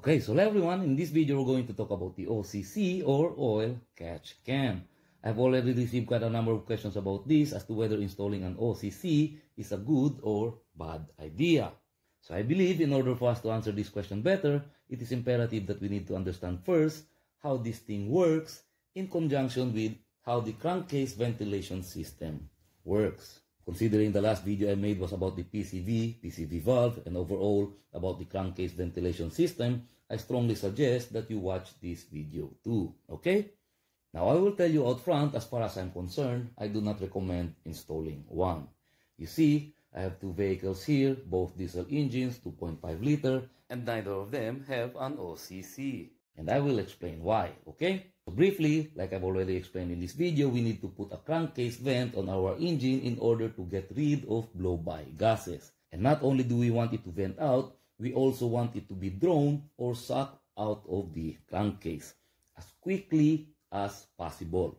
Okay, so everyone, in this video we're going to talk about the OCC or Oil Catch Can. I've already received quite a number of questions about this as to whether installing an OCC is a good or bad idea. So I believe in order for us to answer this question better, it is imperative that we need to understand first how this thing works in conjunction with how the crankcase ventilation system works. Considering the last video I made was about the PCV, PCV valve, and overall about the crankcase ventilation system, I strongly suggest that you watch this video too, okay? Now I will tell you out front, as far as I'm concerned, I do not recommend installing one. You see, I have two vehicles here, both diesel engines, 2.5 liter, and neither of them have an OCC. And I will explain why, okay? Briefly, like I've already explained in this video, we need to put a crankcase vent on our engine in order to get rid of blow-by gases. And not only do we want it to vent out, we also want it to be drawn or sucked out of the crankcase as quickly as possible.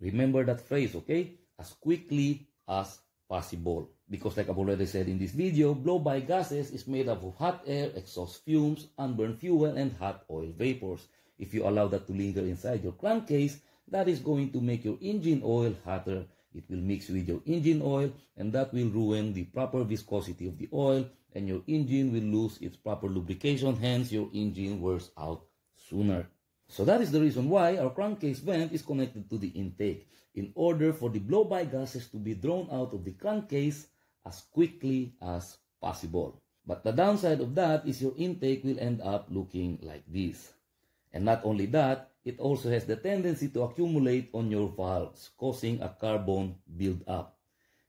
Remember that phrase, okay? As quickly as possible. Because like I've already said in this video, blow-by gases is made up of hot air, exhaust fumes, unburned fuel, and hot oil vapors. If you allow that to linger inside your crankcase, that is going to make your engine oil hotter. It will mix with your engine oil and that will ruin the proper viscosity of the oil and your engine will lose its proper lubrication, hence your engine wears out sooner. So that is the reason why our crankcase vent is connected to the intake in order for the blow-by gases to be drawn out of the crankcase as quickly as possible. But the downside of that is your intake will end up looking like this. And not only that, it also has the tendency to accumulate on your valves, causing a carbon buildup.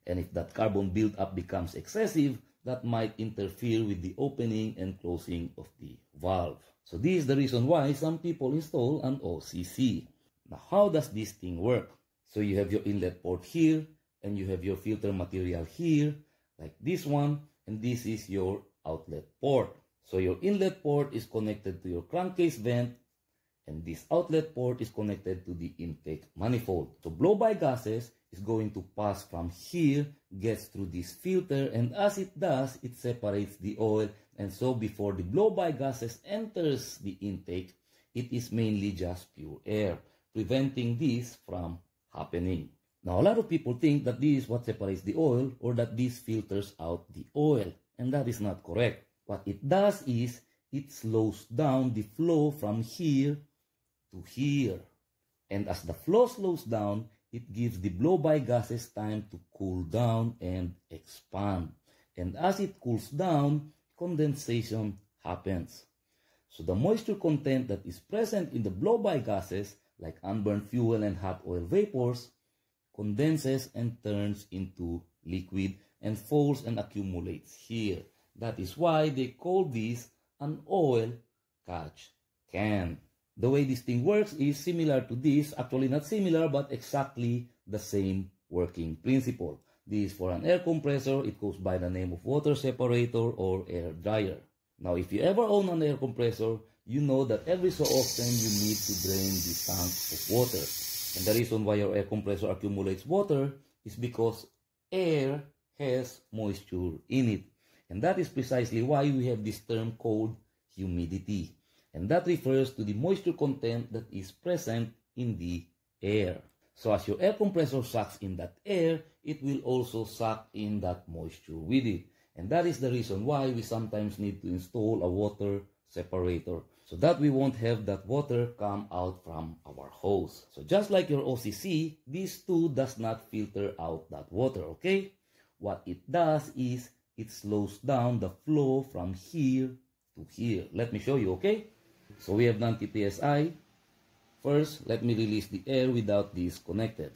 And if that carbon buildup becomes excessive, that might interfere with the opening and closing of the valve. So this is the reason why some people install an OCC. Now how does this thing work? So you have your inlet port here, and you have your filter material here, like this one, and this is your outlet port. So your inlet port is connected to your crankcase vent and this outlet port is connected to the intake manifold. So blow-by gases is going to pass from here, gets through this filter, and as it does, it separates the oil. And so before the blow-by gases enters the intake, it is mainly just pure air, preventing this from happening. Now, a lot of people think that this is what separates the oil or that this filters out the oil, and that is not correct. What it does is it slows down the flow from here to here. And as the flow slows down, it gives the blow-by gases time to cool down and expand. And as it cools down, condensation happens. So the moisture content that is present in the blow-by gases, like unburned fuel and hot oil vapors, condenses and turns into liquid and falls and accumulates here. That is why they call this an oil catch can. The way this thing works is similar to this, actually not similar, but exactly the same working principle. This is for an air compressor, it goes by the name of water separator or air dryer. Now, if you ever own an air compressor, you know that every so often you need to drain the tank of water. And the reason why your air compressor accumulates water is because air has moisture in it. And that is precisely why we have this term called humidity and that refers to the moisture content that is present in the air. So as your air compressor sucks in that air, it will also suck in that moisture with it. And that is the reason why we sometimes need to install a water separator so that we won't have that water come out from our hose. So just like your OCC, this too does not filter out that water, okay? What it does is it slows down the flow from here to here. Let me show you, okay? So we have 90 psi. First, let me release the air without this connected.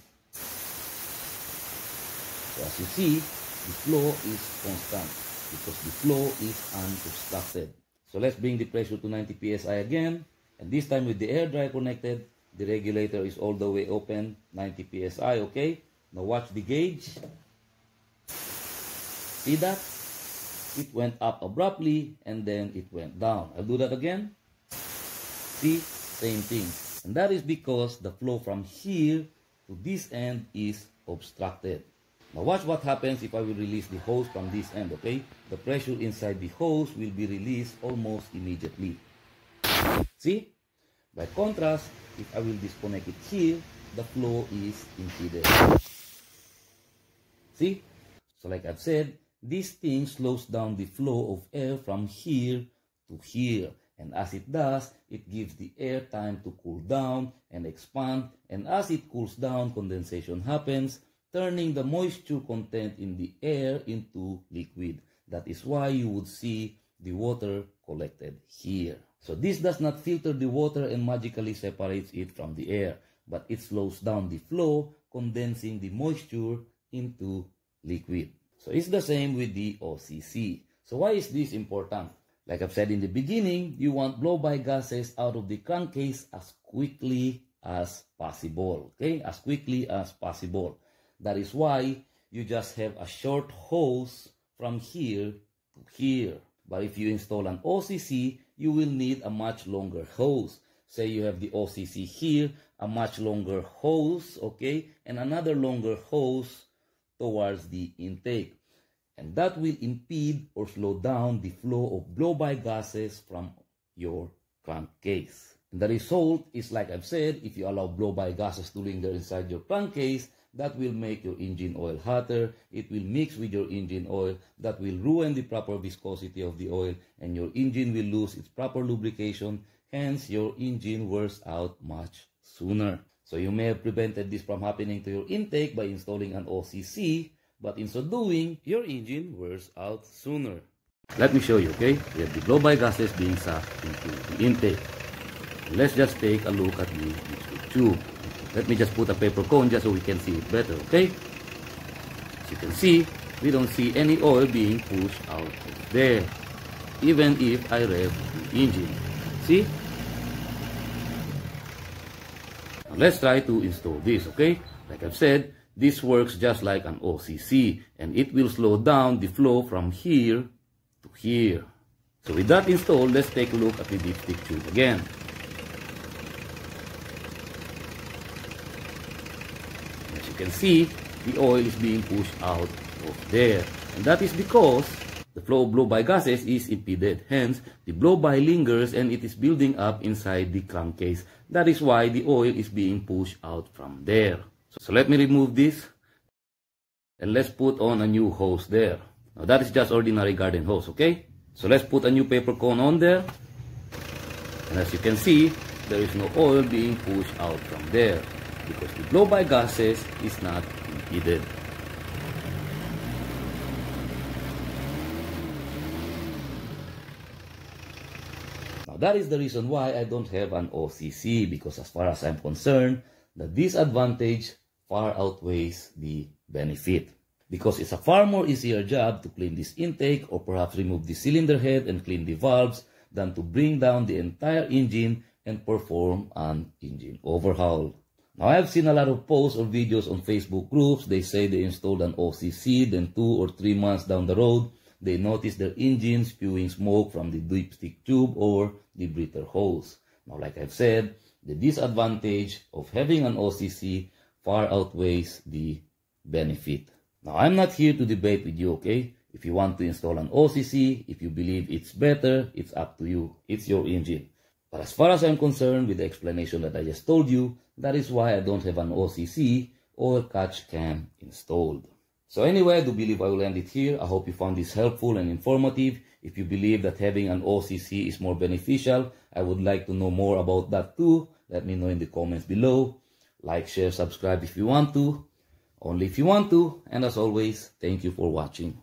So as you see, the flow is constant because the flow is unobstructed. So let's bring the pressure to 90 psi again. And this time with the air dryer connected, the regulator is all the way open, 90 psi, okay? Now watch the gauge. See that? It went up abruptly and then it went down. I'll do that again. See, same thing. And that is because the flow from here to this end is obstructed. Now watch what happens if I will release the hose from this end, okay? The pressure inside the hose will be released almost immediately. See? By contrast, if I will disconnect it here, the flow is impeded. See? So like I've said, this thing slows down the flow of air from here to here. And as it does, it gives the air time to cool down and expand. And as it cools down, condensation happens, turning the moisture content in the air into liquid. That is why you would see the water collected here. So this does not filter the water and magically separates it from the air, but it slows down the flow, condensing the moisture into liquid. So it's the same with the OCC. So why is this important? Like I've said in the beginning, you want blow-by gases out of the crankcase as quickly as possible. Okay, as quickly as possible. That is why you just have a short hose from here to here. But if you install an OCC, you will need a much longer hose. Say you have the OCC here, a much longer hose, okay, and another longer hose towards the intake. And that will impede or slow down the flow of blow-by gases from your crankcase. And the result is, like I've said, if you allow blow-by gases to linger inside your crankcase, that will make your engine oil hotter. It will mix with your engine oil. That will ruin the proper viscosity of the oil and your engine will lose its proper lubrication. Hence, your engine wears out much sooner. So you may have prevented this from happening to your intake by installing an OCC, but in so doing, your engine wears out sooner. Let me show you, okay? We have the blow-by gases being sucked into the intake. Let's just take a look at the tube. Let me just put a paper cone just so we can see it better, okay? As you can see, we don't see any oil being pushed out there, even if I rev the engine. See? Now let's try to install this, okay? Like I've said, this works just like an OCC, and it will slow down the flow from here to here. So with that installed, let's take a look at the dipstick tube again. As you can see, the oil is being pushed out of there. And that is because the flow of blow-by gases is impeded. Hence, the blow-by lingers and it is building up inside the crankcase. That is why the oil is being pushed out from there. So, let me remove this. And let's put on a new hose there. Now that is just ordinary garden hose, okay? So let's put a new paper cone on there. And as you can see, there is no oil being pushed out from there because the blow-by gases is not impeded. Now that is the reason why I don't have an OCC because as far as I'm concerned, the disadvantage far outweighs the benefit. Because it's a far more easier job to clean this intake or perhaps remove the cylinder head and clean the valves than to bring down the entire engine and perform an engine overhaul. Now, I've seen a lot of posts or videos on Facebook groups. They say they installed an OCC, then two or three months down the road, they notice their engine spewing smoke from the dipstick tube or the breather hose. Now, like I've said, the disadvantage of having an OCC far outweighs the benefit. Now, I'm not here to debate with you, okay? If you want to install an OCC, if you believe it's better, it's up to you. It's your engine. But as far as I'm concerned with the explanation that I just told you, that is why I don't have an OCC or catch can installed. So anyway, I do believe I will end it here. I hope you found this helpful and informative. If you believe that having an OCC is more beneficial, I would like to know more about that too. Let me know in the comments below. Like, share, subscribe if you want to. Only if you want to. And as always, thank you for watching.